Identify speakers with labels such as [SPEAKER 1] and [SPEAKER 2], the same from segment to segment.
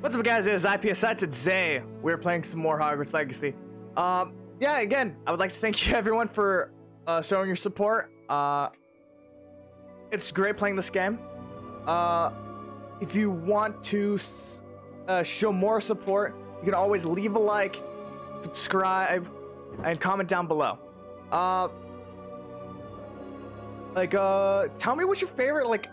[SPEAKER 1] What's up, guys? It is IPSI. Today, we're playing some more Hogwarts Legacy. Um, yeah, again, I would like to thank you, everyone, for uh, showing your support. Uh, it's great playing this game. Uh, if you want to uh, show more support, you can always leave a like, subscribe, and comment down below. Uh, like, uh, tell me what's your favorite, like,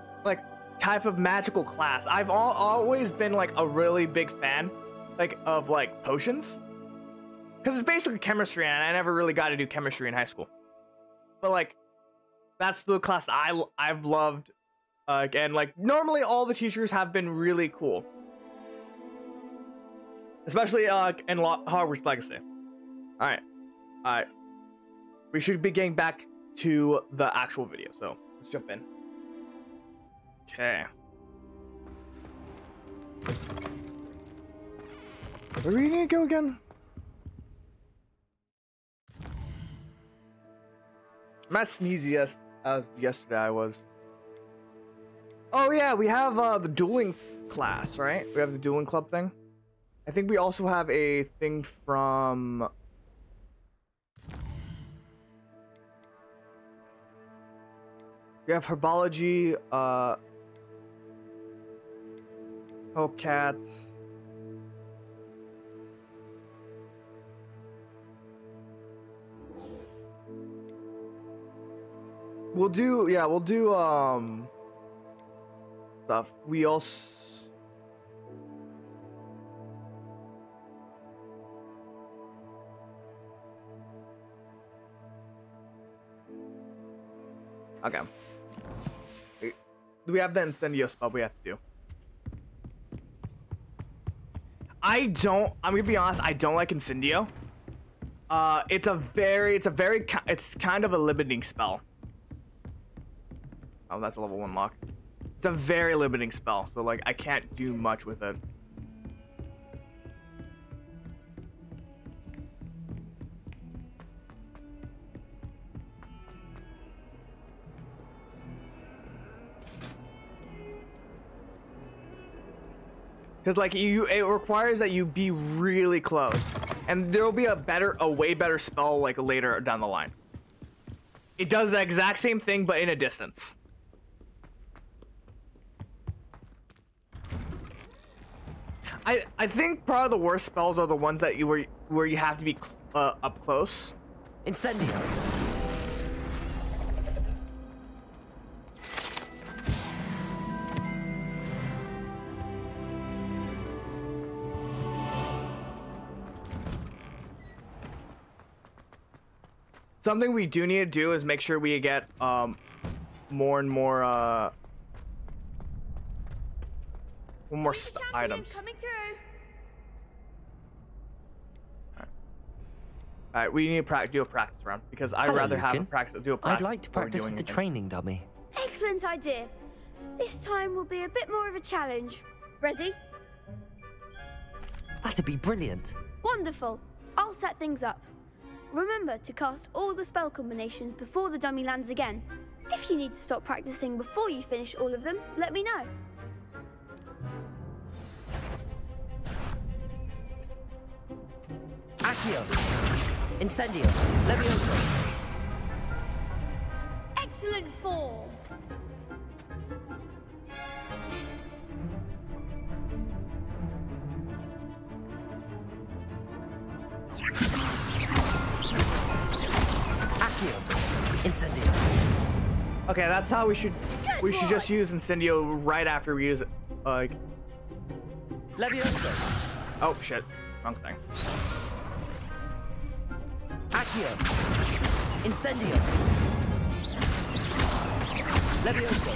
[SPEAKER 1] type of magical class. I've all, always been like a really big fan, like of like potions, because it's basically chemistry, and I never really got to do chemistry in high school. But like, that's the class I I've loved. Uh, and like normally all the teachers have been really cool, especially uh in Hogwarts Legacy. All right, all right. We should be getting back to the actual video, so let's jump in. Okay. Where are we gonna go again? I'm not sneezy as, as yesterday I was. Oh yeah, we have uh, the dueling class, right? We have the dueling club thing. I think we also have a thing from... We have herbology, uh, Oh, cats. We'll do, yeah, we'll do, um, stuff. We also, okay. Do we have the incendio spell we have to do? I don't. I'm gonna be honest. I don't like Incendio. Uh, it's a very, it's a very, it's kind of a limiting spell. Oh, that's a level one lock. It's a very limiting spell, so like I can't do much with it. Because like you, it requires that you be really close, and there will be a better, a way better spell like later down the line. It does the exact same thing, but in a distance. I I think probably the worst spells are the ones that you were where you have to be uh, up close.
[SPEAKER 2] Incendio.
[SPEAKER 1] Something we do need to do is make sure we get um more and more uh more items.
[SPEAKER 3] Coming through.
[SPEAKER 1] All right, we need to pra do a practice round because I'd
[SPEAKER 2] Hello,
[SPEAKER 1] rather have a practice do a practice.
[SPEAKER 2] I'd like to practice with the
[SPEAKER 1] anything.
[SPEAKER 2] training dummy.
[SPEAKER 3] Excellent idea. This time will be a bit more of a challenge. Ready?
[SPEAKER 2] That'd be brilliant.
[SPEAKER 3] Wonderful. I'll set things up. Remember to cast all the spell combinations before the dummy lands again. If you need to stop practicing before you finish all of them, let me know.
[SPEAKER 2] Accio. Incendio. Levioso.
[SPEAKER 3] Excellent form.
[SPEAKER 2] Accio. Incendio.
[SPEAKER 1] Okay, that's how we should.
[SPEAKER 3] Good
[SPEAKER 1] we should just use Incendio right after we use it. Like,
[SPEAKER 2] Levioso.
[SPEAKER 1] oh shit, wrong thing.
[SPEAKER 2] Accio. Incendio. Levioso.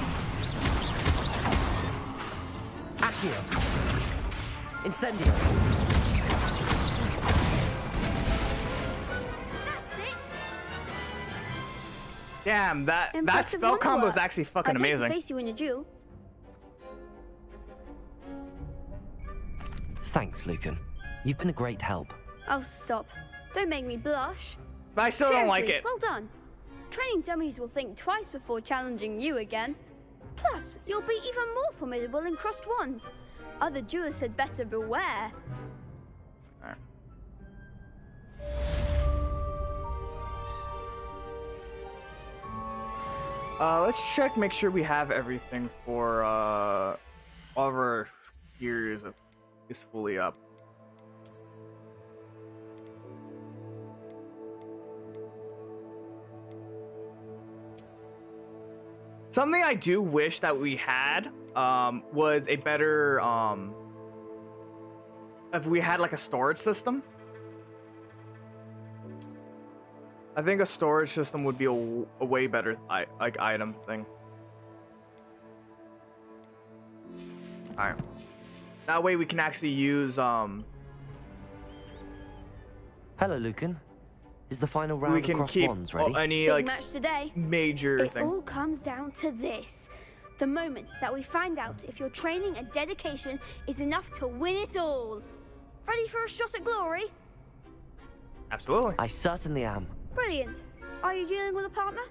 [SPEAKER 2] Accio. Incendio.
[SPEAKER 1] Damn, that that spell combo is actually fucking
[SPEAKER 3] I'd hate
[SPEAKER 1] amazing.
[SPEAKER 3] to face you in a duel.
[SPEAKER 2] Thanks, Lucan. You've been a great help.
[SPEAKER 3] Oh, stop. Don't make me blush.
[SPEAKER 1] But I still don't like it.
[SPEAKER 3] Well done. Training dummies will think twice before challenging you again. Plus, you'll be even more formidable in crossed wands. Other duelists had better beware.
[SPEAKER 1] Uh, let's check, make sure we have everything for uh, all of our gears is fully up. Something I do wish that we had um, was a better um, if we had like a storage system. I think a storage system would be a way better I- like item thing. All right. That way we can actually use um
[SPEAKER 2] Hello, Lucan. Is the final round
[SPEAKER 1] we can
[SPEAKER 2] across
[SPEAKER 1] keep
[SPEAKER 2] wands ready?
[SPEAKER 1] any
[SPEAKER 3] Big
[SPEAKER 1] like
[SPEAKER 3] match today.
[SPEAKER 1] major
[SPEAKER 3] It
[SPEAKER 1] thing.
[SPEAKER 3] all comes down to this. The moment that we find out if your training and dedication is enough to win it all. Ready for a shot at glory?
[SPEAKER 1] Absolutely.
[SPEAKER 2] I certainly am.
[SPEAKER 3] Brilliant. Are you dealing with a partner?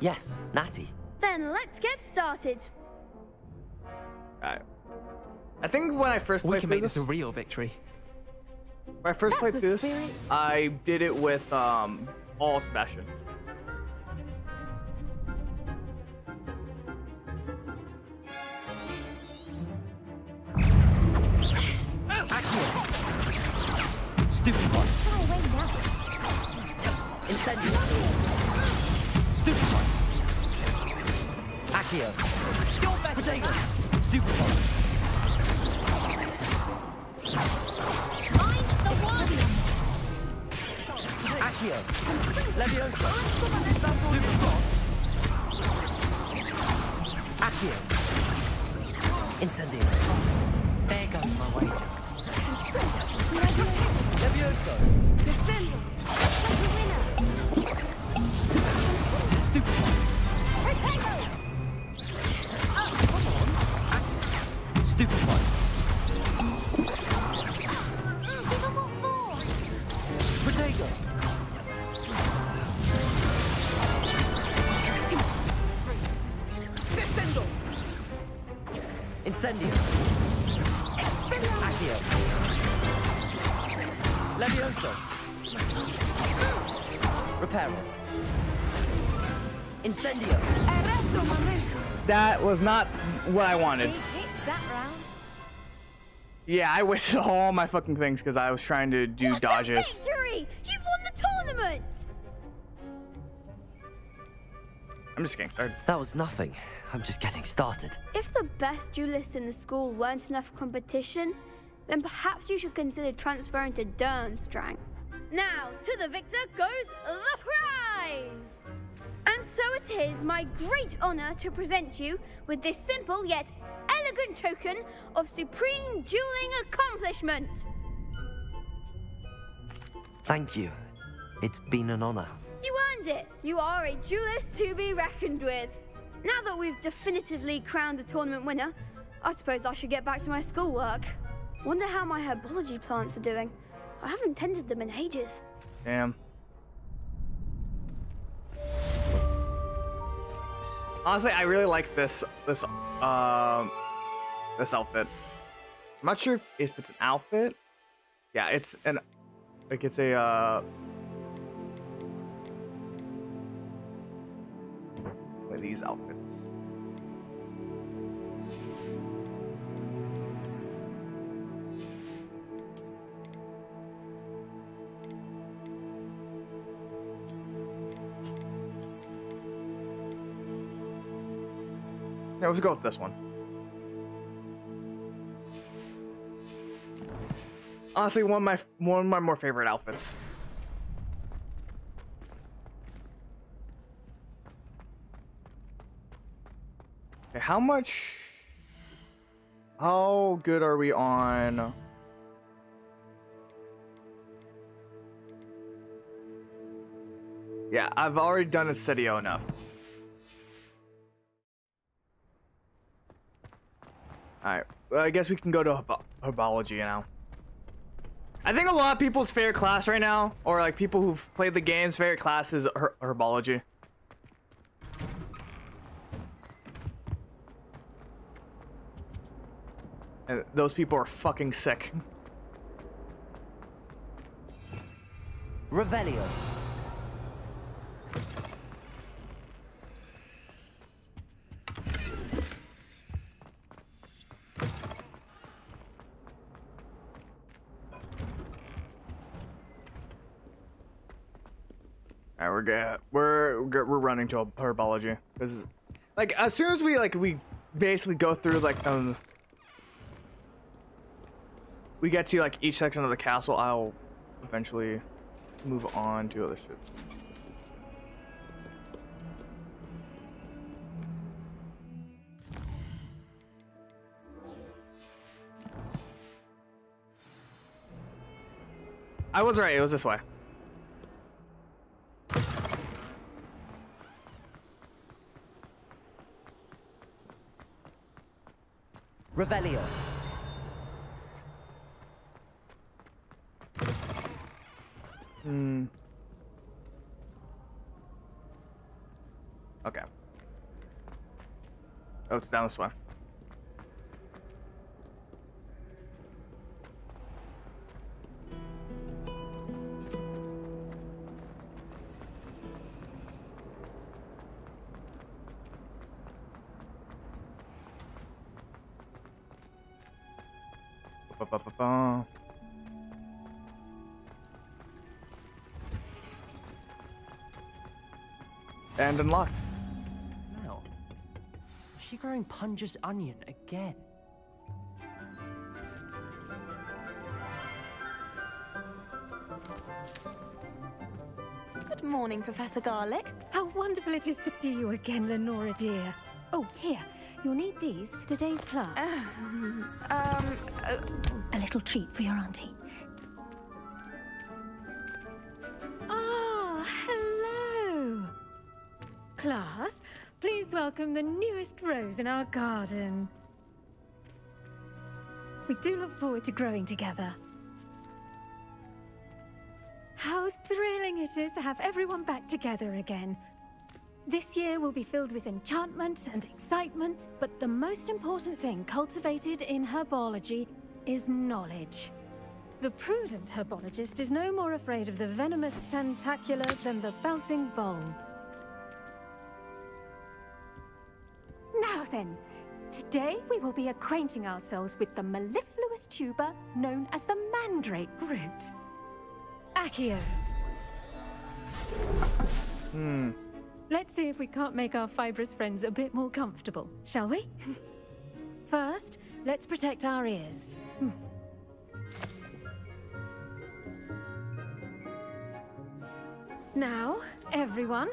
[SPEAKER 2] Yes, Natty.
[SPEAKER 3] Then let's get started.
[SPEAKER 1] Alright. I think when I first
[SPEAKER 4] We
[SPEAKER 1] played
[SPEAKER 4] can make
[SPEAKER 1] this,
[SPEAKER 4] this a real victory.
[SPEAKER 1] when I first
[SPEAKER 3] That's
[SPEAKER 1] played through this,
[SPEAKER 3] spirit.
[SPEAKER 1] I did it with um all special.
[SPEAKER 2] Levioso.
[SPEAKER 3] Defender.
[SPEAKER 1] Was not what I wanted.
[SPEAKER 3] That round.
[SPEAKER 1] Yeah, I wasted all my fucking things because I was trying to do
[SPEAKER 3] What
[SPEAKER 1] dodges.
[SPEAKER 3] a victory! You've won the tournament!
[SPEAKER 1] I'm just getting started.
[SPEAKER 2] That was nothing. I'm just getting started.
[SPEAKER 3] If the best duelists in the school weren't enough competition, then perhaps you should consider transferring to Durmstrang. Now, to the victor goes the prize! And so it is my great honor to present you with this simple yet elegant token of supreme dueling accomplishment.
[SPEAKER 2] Thank you. It's been an honor.
[SPEAKER 3] You earned it. You are a duelist to be reckoned with. Now that we've definitively crowned the tournament winner, I suppose I should get back to my schoolwork. Wonder how my herbology plants are doing. I haven't tended them in ages.
[SPEAKER 1] Damn. Honestly, I really like this this um this outfit. I'm not sure if it's an outfit. Yeah, it's an like it's a uh these outfits. Yeah, let's go with this one. Honestly, one of my one of my more favorite outfits. Okay, how much? How good are we on? Yeah, I've already done Acidio enough. Well, I guess we can go to herb- herbology now. I think a lot of people's favorite class right now, or like people who've played the game's favorite class is her- herbology. And those people are fucking sick.
[SPEAKER 2] Revelio.
[SPEAKER 1] Alright, we're. We're running to a herbology because, like, as soon as we like we basically go through like um, we get to like each section of the castle, I'll eventually move on to other shit. I was right. It was this way.
[SPEAKER 2] Revelio.
[SPEAKER 1] Hmm. Okay. Oh, it's down this way. Unlocked.
[SPEAKER 4] Mel, is she growing Punja's onion again?
[SPEAKER 5] Good morning, Professor Garlick. How wonderful it is to see you again, Lenora dear. Oh, here. You'll need these for today's class.
[SPEAKER 3] Um, uh,
[SPEAKER 5] A little treat for your auntie. Class, please welcome the newest rose in our garden. We do look forward to growing together. How thrilling it is to have everyone back together again. This year will be filled with enchantment and excitement, but the most important thing cultivated in herbology is knowledge. The prudent herbologist is no more afraid of the venomous tentacula than the bouncing bulb. Then, today we will be acquainting ourselves with the mellifluous tuber known as the mandrake root. Accio.
[SPEAKER 1] Hmm.
[SPEAKER 5] Let's see if we can't make our fibrous friends a bit more comfortable, shall we? First, let's protect our ears. Hmm. Now, everyone,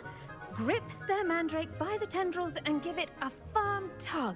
[SPEAKER 5] grip their mandrake by the tendrils and give it a firm tug.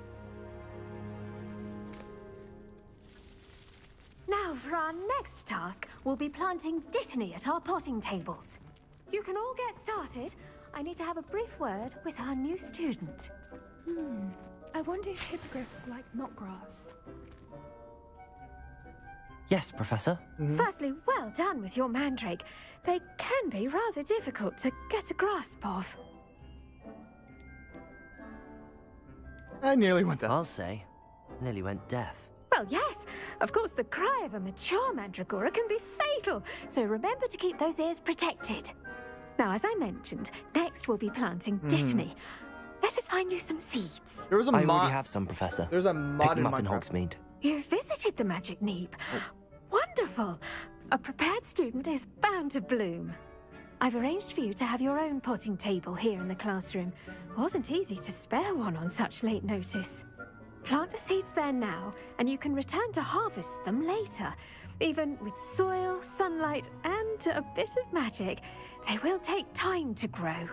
[SPEAKER 5] Now, for our next task, we'll be planting dittany at our potting tables. You can all get started. I need to have a brief word with our new student. Hmm.
[SPEAKER 6] I wonder if hippogriffs like knotgrass.
[SPEAKER 2] Yes, Professor.
[SPEAKER 5] Firstly, well done with your mandrake. They can be rather difficult to get a grasp of.
[SPEAKER 1] I nearly went down.
[SPEAKER 2] I'll say. Nearly went deaf.
[SPEAKER 5] Well, yes. Of course, the cry of a mature mandragora can be fatal, so remember to keep those ears protected. Now, as I mentioned, next we'll be planting hmm. dittany. Let us find you some seeds.
[SPEAKER 1] There was a
[SPEAKER 2] I already have some, Professor.
[SPEAKER 1] There's a
[SPEAKER 2] Picked
[SPEAKER 1] mod in
[SPEAKER 2] them up in Hogsmeade.
[SPEAKER 5] You visited the magic neep. Wonderful. Wonderful! A prepared student is bound to bloom. I've arranged for you to have your own potting table here in the classroom. Wasn't easy to spare one on such late notice. Plant the seeds there now, and you can return to harvest them later. Even with soil, sunlight, and a bit of magic, they will take time to grow.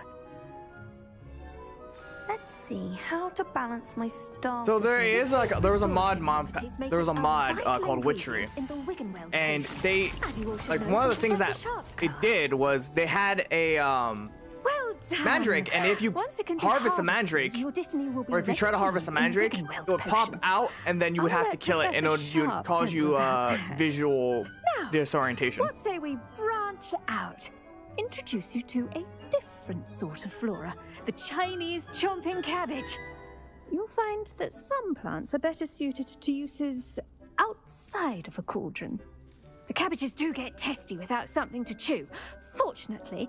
[SPEAKER 7] Let's see how to balance my star.
[SPEAKER 1] So there is
[SPEAKER 7] this
[SPEAKER 1] is like there was a mod mod
[SPEAKER 5] Activities make
[SPEAKER 1] there was a mod uh, called Witchery,
[SPEAKER 5] ingredient in the Wiggenweld
[SPEAKER 1] and they
[SPEAKER 5] as you all should
[SPEAKER 1] like one of the things that it did was they had a um
[SPEAKER 5] Well.
[SPEAKER 1] Mandrake, and if you
[SPEAKER 5] Once it can
[SPEAKER 1] harvest the mandrake,
[SPEAKER 5] your dittany will be
[SPEAKER 1] or if you try to harvest the mandrake, it would pop out and then you would
[SPEAKER 5] I'll
[SPEAKER 1] have to kill it, and it would, it would
[SPEAKER 5] Sharp
[SPEAKER 1] cause you
[SPEAKER 5] you
[SPEAKER 1] uh visual
[SPEAKER 5] Now,
[SPEAKER 1] disorientation.
[SPEAKER 5] What say we branch out? Introduce you to a different sort of flora, the Chinese chomping cabbage. You'll find that some plants are better suited to uses outside of a cauldron. The cabbages do get testy without something to chew. Fortunately,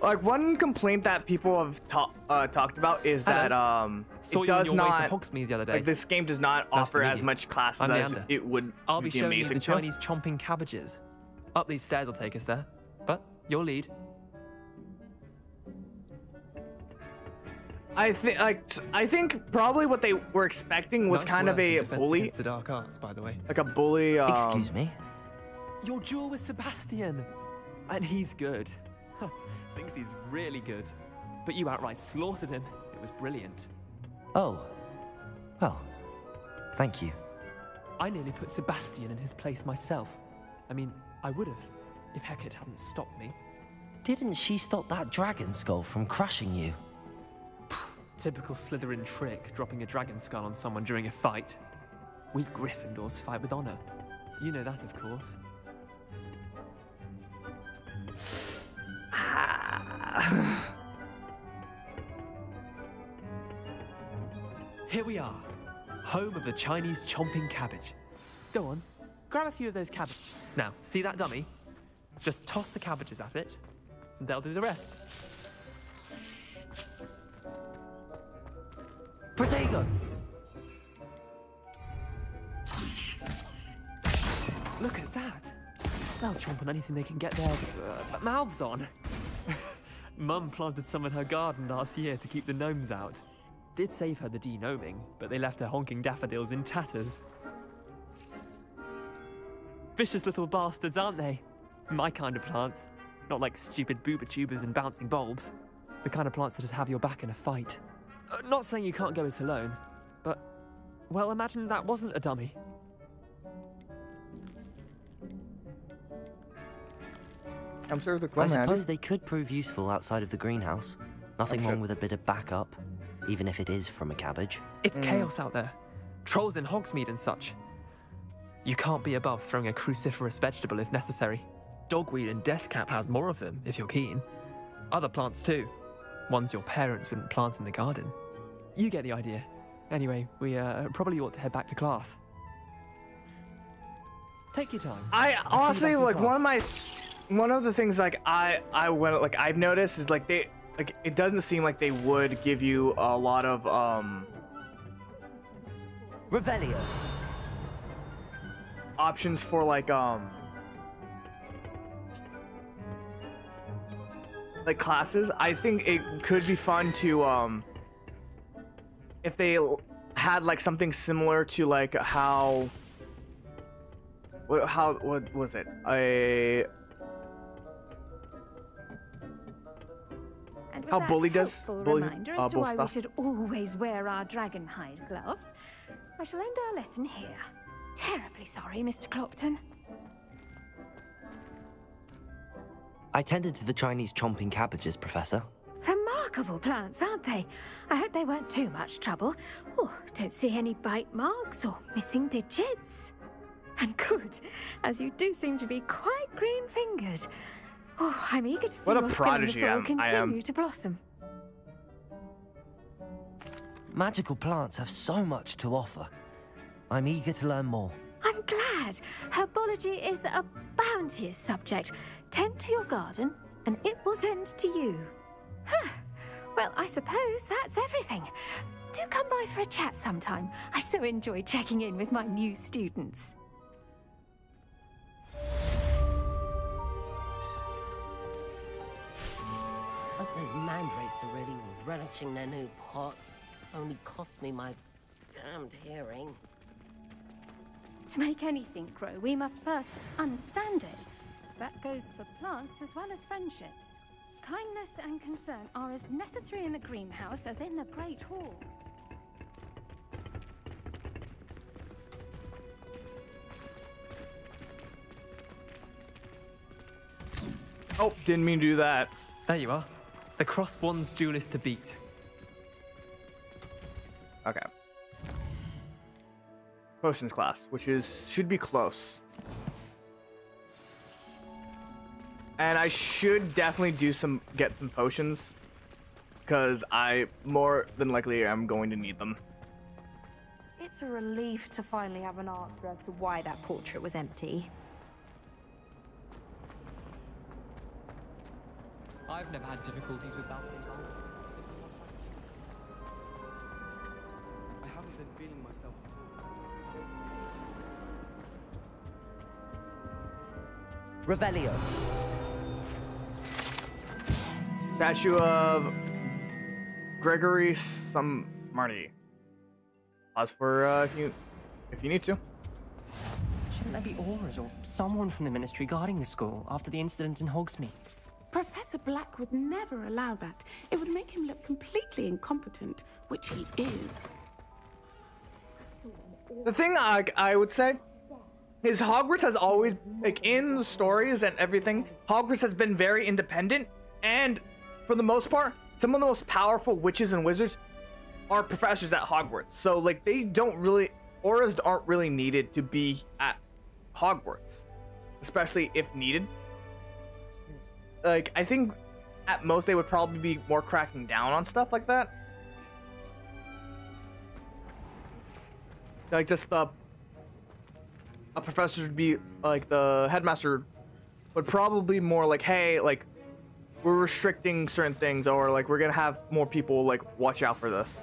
[SPEAKER 1] Like one complaint that people have ta- uh, talked about is that um
[SPEAKER 8] Saw
[SPEAKER 1] it does
[SPEAKER 8] your way to
[SPEAKER 1] not
[SPEAKER 8] Hogsmeade the other day.
[SPEAKER 1] like this game does not
[SPEAKER 8] Nice
[SPEAKER 1] offer
[SPEAKER 8] meet
[SPEAKER 1] as much classes
[SPEAKER 8] I'm
[SPEAKER 1] as
[SPEAKER 8] Leander.
[SPEAKER 1] it would
[SPEAKER 8] I'll be
[SPEAKER 1] be
[SPEAKER 8] showing you
[SPEAKER 1] amazing
[SPEAKER 8] the
[SPEAKER 1] to.
[SPEAKER 8] Chinese chomping cabbages. Up these stairs will take us there. But your lead.
[SPEAKER 1] I think like t- I think probably what they were expecting was
[SPEAKER 8] Nice
[SPEAKER 1] kind of a
[SPEAKER 8] defense
[SPEAKER 1] bully,
[SPEAKER 8] the dark arts, by the way.
[SPEAKER 1] like a bully. Um,
[SPEAKER 2] Excuse me?
[SPEAKER 8] Your duel with Sebastian. And he's good. Thinks he's really good. But you outright slaughtered him. It was brilliant.
[SPEAKER 2] Oh. Well, thank you.
[SPEAKER 8] I nearly put Sebastian in his place myself. I mean, I would have, if Hecat hadn't stopped me.
[SPEAKER 2] Didn't she stop that dragon skull from crushing you?
[SPEAKER 8] Typical Slytherin trick, dropping a dragon skull on someone during a fight. We Gryffindors fight with honor. You know that, of course. Here we are, home of the Chinese chomping cabbage. Go on, grab a few of those cabbages. Now, see that dummy? Just toss the cabbages at it, and they'll do the rest.
[SPEAKER 2] Protego!
[SPEAKER 8] Look at that. They'll chomp on anything they can get their uh, mouths on. Mum planted some in her garden last year to keep the gnomes out. Did save her the denoming, but they left her honking daffodils in tatters. Vicious little bastards, aren't they? My kind of plants. Not like stupid bubotubers and bouncing bulbs. The kind of plants that'd have your back in a fight. Uh, not saying you can't go it alone, but, well, imagine that wasn't a dummy.
[SPEAKER 1] I'm sure the
[SPEAKER 2] I suppose they could prove useful outside of the greenhouse. Nothing
[SPEAKER 1] sure.
[SPEAKER 2] wrong with a bit of backup, even if it is from a cabbage.
[SPEAKER 8] It's chaos out there. Trolls in Hogsmeade and such. You can't be above throwing a cruciferous vegetable if necessary. Dogweed and Deathcap has more of them, if you're keen. Other plants too. Ones your parents wouldn't plant in the garden. You get the idea. Anyway, we uh, probably ought to head back to class. Take your time.
[SPEAKER 1] I
[SPEAKER 8] I'll see you
[SPEAKER 1] honestly
[SPEAKER 8] back
[SPEAKER 1] like one of my one of the things like I I went like I've noticed is like they like it doesn't seem like they would give you a lot of um
[SPEAKER 2] Revelio!
[SPEAKER 1] options for like um like classes. I think it could be fun to um if they had like something similar to like how how what was it? A How
[SPEAKER 5] that
[SPEAKER 1] Bully does-
[SPEAKER 5] helpful
[SPEAKER 1] Bully-
[SPEAKER 5] reminder
[SPEAKER 1] uh,
[SPEAKER 5] as to why
[SPEAKER 1] stuff.
[SPEAKER 5] we should always wear our dragon hide gloves, I shall end our lesson here. Terribly sorry, Mr. Clopton.
[SPEAKER 2] I tended to the Chinese chomping cabbages, Professor.
[SPEAKER 5] Remarkable plants, aren't they? I hope they weren't too much trouble. Oh, don't see any bite marks or missing digits. And good, as you do seem to be quite green-fingered. Oh, I'm eager to see
[SPEAKER 1] What a
[SPEAKER 5] skill in the
[SPEAKER 1] prodigy
[SPEAKER 5] soil
[SPEAKER 1] I'm- I am.
[SPEAKER 5] continue to blossom.
[SPEAKER 2] Magical plants have so much to offer. I'm eager to learn more.
[SPEAKER 5] I'm glad. Herbology is a bounteous subject. Tend to your garden, and it will tend to you. Huh. Well, I suppose that's everything. Do come by for a chat sometime. I so enjoy checking in with my new students.
[SPEAKER 9] Those mandrakes are really relishing their new pots. Only cost me my damned hearing.
[SPEAKER 5] To make anything grow, we must first understand it. That goes for plants as well as friendships. Kindness and concern are as necessary in the greenhouse as in the Great Hall.
[SPEAKER 1] Oh, didn't mean to do that.
[SPEAKER 8] There you are. The crossed wands duelist to beat.
[SPEAKER 1] Okay. Potions class, which is should be close. And I should definitely do some get some potions because I more than likely am going to need them.
[SPEAKER 7] It's a relief to finally have an answer as to why that portrait was empty.
[SPEAKER 10] I've never had difficulties with that. I haven't been feeling myself
[SPEAKER 2] Revelio.
[SPEAKER 1] Statue of Gregory some Smarmy. Pause for uh, if you if you need to.
[SPEAKER 4] Shouldn't there be Aurors or someone from the Ministry guarding the school after the incident in Hogsmeade?
[SPEAKER 6] Professor Black would never allow that. It would make him look completely incompetent, which he is.
[SPEAKER 1] The thing I, I would say is Hogwarts has always, like in the stories and everything, Hogwarts has been very independent, and for the most part, some of the most powerful witches and wizards are professors at Hogwarts. So like they don't really, aurors aren't really needed to be at Hogwarts, especially if needed. Like I think at most they would probably be more cracking down on stuff like that. Like just the a professor would be like the headmaster would probably more like, hey, like we're restricting certain things, or like we're gonna have more people like watch out for this.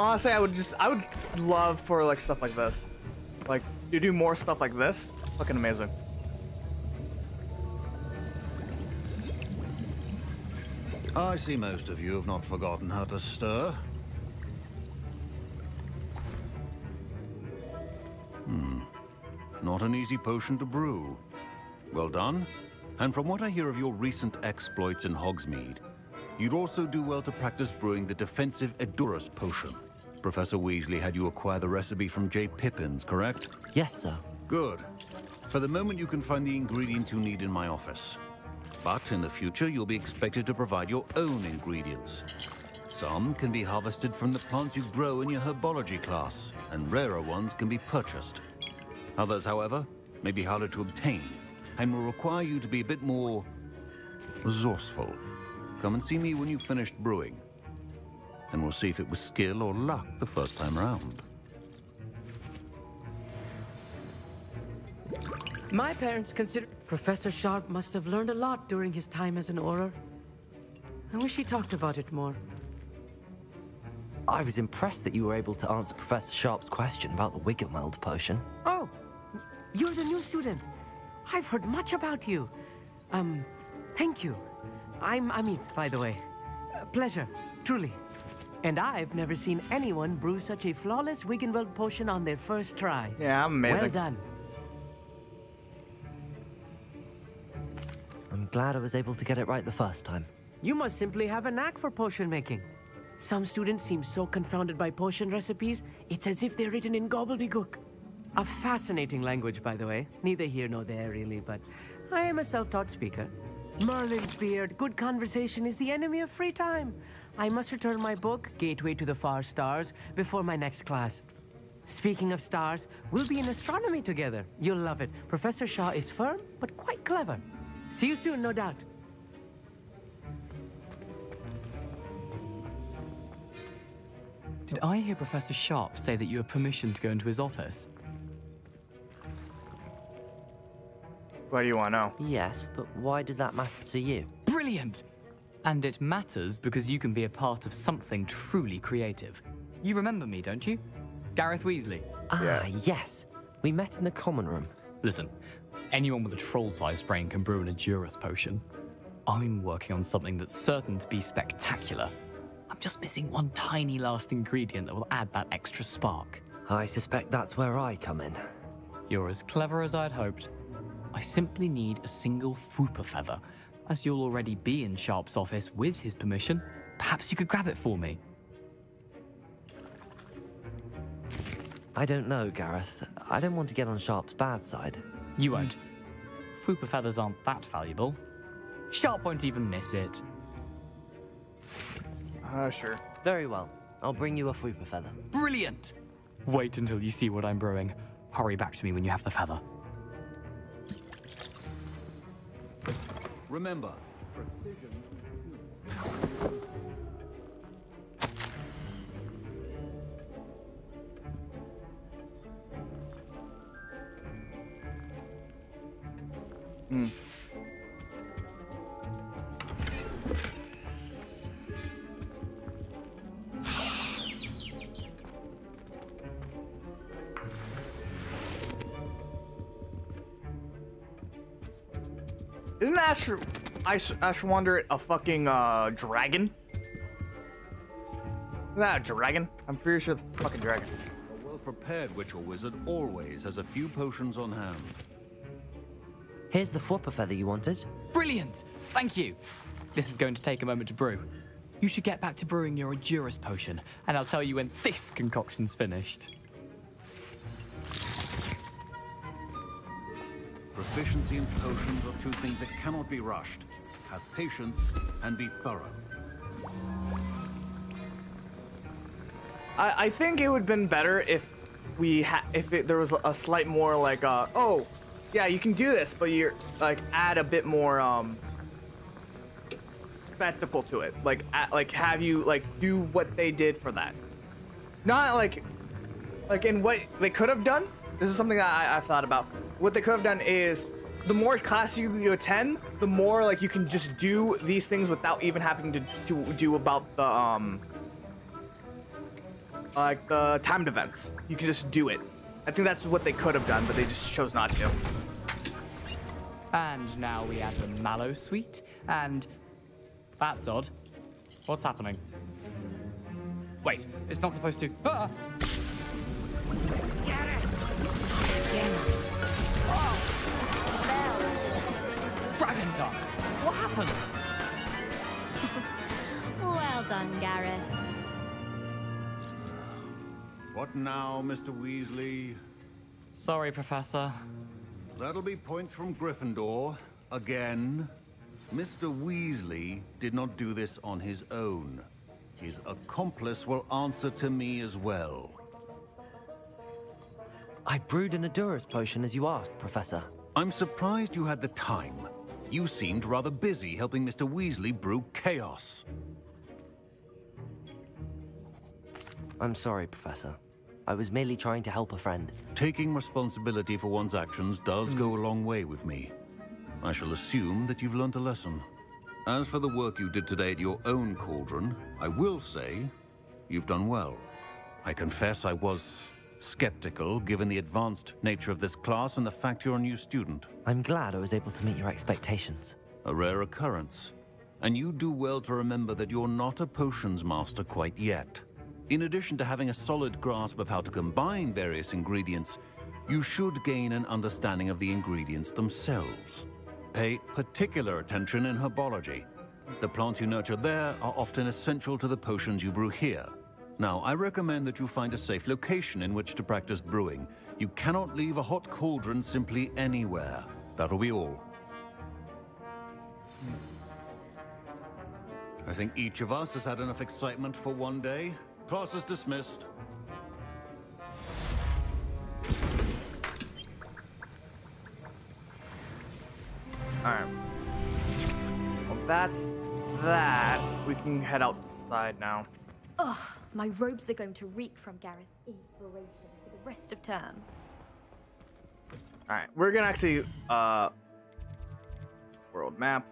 [SPEAKER 1] Honestly, I would just, I would love for like stuff like this, like to do more stuff like this. Fucking amazing.
[SPEAKER 11] I see most of you have not forgotten how to stir. Hmm. Not an easy potion to brew. Well done. And from what I hear of your recent exploits in Hogsmeade, you'd also do well to practice brewing the defensive Edurus potion. Professor Weasley had you acquire the recipe from J. Pippin's, correct?
[SPEAKER 2] Yes, sir.
[SPEAKER 11] Good. For the moment, you can find the ingredients you need in my office. But in the future, you'll be expected to provide your own ingredients. Some can be harvested from the plants you grow in your herbology class, and rarer ones can be purchased. Others, however, may be harder to obtain, and will require you to be a bit more resourceful. Come and see me when you've finished brewing, and we'll see if it was skill or luck the first time round.
[SPEAKER 12] My parents consider Professor Sharp must have learned a lot during his time as an Auror. I wish he talked about it more.
[SPEAKER 2] I was impressed that you were able to answer Professor Sharp's question about the Wiggenweld potion.
[SPEAKER 12] Oh, you're the new student. I've heard much about you. Um, thank you. I'm Amit, by the way. Uh, pleasure, truly. And I've never seen anyone brew such a flawless Wiggenweld potion on their first try.
[SPEAKER 1] Yeah, I'm amazing.
[SPEAKER 12] Well done.
[SPEAKER 2] I'm glad I was able to get it right the first time.
[SPEAKER 12] You must simply have a knack for potion making. Some students seem so confounded by potion recipes, it's as if they're written in gobbledygook. A fascinating language, by the way. Neither here nor there, really, but I am a self-taught speaker. Merlin's beard, good conversation is the enemy of free time. I must return my book, Gateway to the Far Stars, before my next class. Speaking of stars, we'll be in astronomy together. You'll love it. Professor Shah is firm, but quite clever. See you soon, no doubt.
[SPEAKER 10] Did I hear Professor Sharp say that you have permission to go into his office?
[SPEAKER 1] What do you want to know?
[SPEAKER 2] Yes, but why does that matter to you?
[SPEAKER 10] Brilliant! And it matters because you can be a part of something truly creative. You remember me, don't you? Gareth Weasley.
[SPEAKER 2] Ah, yes. We met in the common room.
[SPEAKER 10] Listen, anyone with a troll-sized brain can brew an Edurus potion. I'm working on something that's certain to be spectacular. I'm just missing one tiny last ingredient that will add that extra spark.
[SPEAKER 2] I suspect that's where I come in.
[SPEAKER 10] You're as clever as I'd hoped. I simply need a single Fwooper feather. As you'll already be in Sharp's office with his permission, perhaps you could grab it for me.
[SPEAKER 2] I don't know, Gareth. I don't want to get on Sharp's bad side.
[SPEAKER 10] You won't. Fwooper feathers aren't that valuable. Sharp won't even miss it.
[SPEAKER 1] Uh, sure.
[SPEAKER 2] Very well. I'll bring you a Fwooper feather.
[SPEAKER 10] Brilliant! Wait until you see what I'm brewing. Hurry back to me when you have the feather.
[SPEAKER 11] Remember,
[SPEAKER 1] Hmm. Isn't Ash, Ash, Ashwinder a fucking uh, dragon? Isn't that a dragon? I'm pretty sure it's a fucking dragon.
[SPEAKER 11] a well-prepared witch or wizard always has a few potions on hand.
[SPEAKER 2] Here's the Fwooper feather you wanted.
[SPEAKER 10] Brilliant! Thank you! This is going to take a moment to brew. You should get back to brewing your Edurus potion, and I'll tell you when this concoction's finished.
[SPEAKER 11] Proficiency in potions are two things that cannot be rushed. Have patience and be thorough.
[SPEAKER 1] I, I think it would have been better if we had if it, there was a slight more like uh oh yeah you can do this but you're like add a bit more um spectacle to it like at, like have you like do what they did for that not like like in what they could have done this is something I, I've thought about what they could have done is the more classes you, attend the more like you can just do these things without even having to, to do about the um like the timed events. You can just do it. I think that's what they could have done, but they just chose not to.
[SPEAKER 10] And now we have the Mallowsweet, and that's odd. What's happening? Wait, it's not supposed to. Ah! Dragon Dog! What happened?
[SPEAKER 3] Well done, Gareth.
[SPEAKER 11] What now, Mr. Weasley?
[SPEAKER 10] Sorry, Professor.
[SPEAKER 11] That'll be points from Gryffindor. Again. Mr. Weasley did not do this on his own. His accomplice will answer to me as well.
[SPEAKER 2] I brewed an Edurus potion as you asked, Professor.
[SPEAKER 11] I'm surprised you had the time. You seemed rather busy helping Mr. Weasley brew chaos.
[SPEAKER 2] I'm sorry, Professor. I was merely trying to help a friend.
[SPEAKER 11] Taking responsibility for one's actions does go a hmm. long way with me. I shall assume that you've learnt a lesson. As for the work you did today at your own cauldron, I will say you've done well. I confess I was skeptical, given the advanced nature of this class and the fact you're a new student.
[SPEAKER 2] I'm glad I was able to meet your expectations.
[SPEAKER 11] A rare occurrence. And you do well to remember that you're not a potions master quite yet. In addition to having a solid grasp of how to combine various ingredients, you should gain an understanding of the ingredients themselves. Pay particular attention in herbology. The plants you nurture there are often essential to the potions you brew here. Now, I recommend that you find a safe location in which to practice brewing. You cannot leave a hot cauldron simply anywhere. That'll be all. I think each of us has had enough excitement for one day. Class is dismissed.
[SPEAKER 1] Alright. Well, that's that. We can head outside now.
[SPEAKER 13] Ugh, my robes are going to reek from Garreth. Inspiration for the rest of term.
[SPEAKER 1] Alright, we're gonna actually, uh, world map.